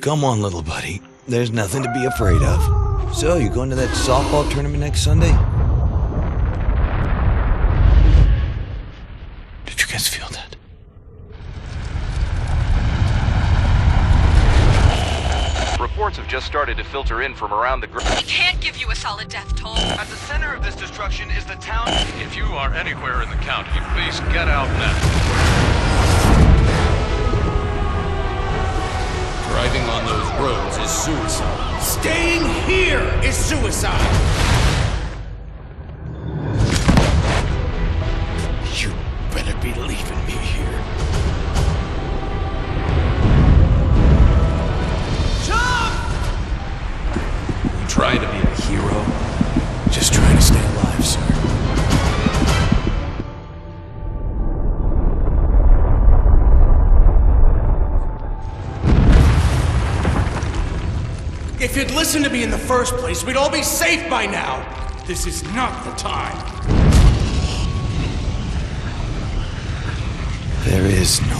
Come on, little buddy. There's nothing to be afraid of. So, you going to that softball tournament next Sunday? Did you guys feel that? Reports have just started to filter in from around the group. We can't give you a solid death toll. At the center of this destruction is the town. If you are anywhere in the county, please get out now. On those roads is suicide. Staying here is suicide. You better be leaving me here. You trying to be a hero? Just trying to stay alive, sir. If you'd listened to me in the first place, we'd all be safe by now. This is not the time. There is no